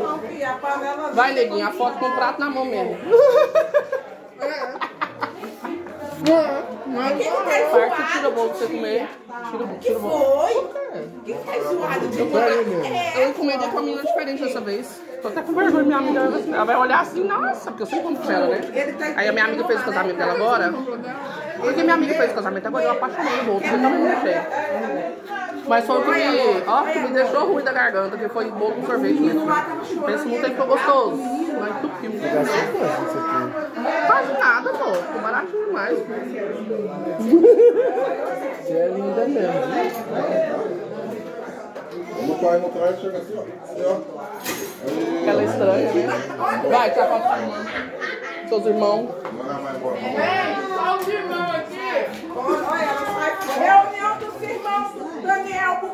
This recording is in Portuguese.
A. Vai, neguinho, a foto com o prato na mão mesmo. Parte tira o bolo pra você comer. Tira, o- Que tira o bolo. foi? Quem tá zoado de Eu encomendei com uma menina diferente dessa vez. Tô até com vergonha, minha amiga. Ela vai olhar assim, nossa, porque eu sempre compro com ela, né? Aí a minha amiga fez o casamento dela agora. Porque minha amiga fez o casamento agora, eu apaixonei no bolo, eu também não deixei. Mas foi o que me, ó, que me deixou ruim da garganta, que foi bolo com sorvete mesmo. Penso muito aí que foi gostoso. Mas entupiu. Quase nada, pô. Ficou baratinho demais. Você é linda mesmo. No pai no trás, chega assim, ó. Ó. Aí, Aquela estranha, né? Vai, tá com. Seus irmãos. Não vai mais